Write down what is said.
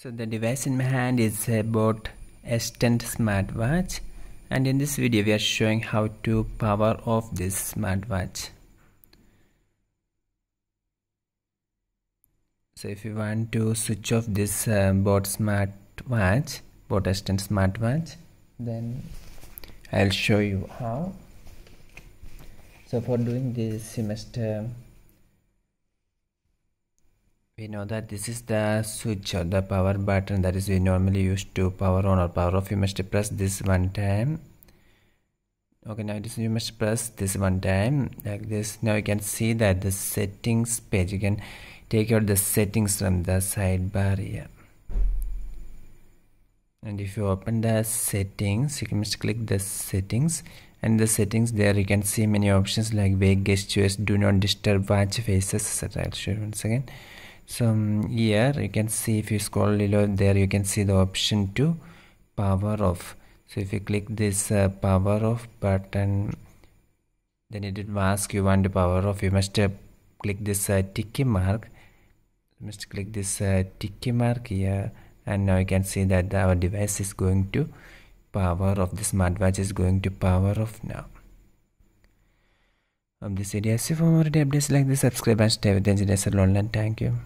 So the device in my hand is a Boat Xtend smartwatch and in this video we are showing how to power off this smartwatch. So if you want to switch off this uh, Boat smartwatch, Boat Xtend smartwatch, then I'll show you how. So for doing this you must uh, we know that this is the switch or the power button that is we normally use to power on or power off. You must press this one time. Okay now this you must press this one time like this. Now you can see that the settings page. You can take out the settings from the sidebar here. And if you open the settings you can just click the settings. And the settings there you can see many options like wake gestures do not disturb watch faces etc i'll show you once again so um, here you can see if you scroll below there you can see the option to power off. So if you click this uh, power off button then it will ask you want to power off. You must uh, click this uh, ticky mark. You must click this uh, ticky mark here and now you can see that our device is going to power off. The smartwatch is going to power off now. Um, this video for more updates like this subscribe and stay with engineers online thank you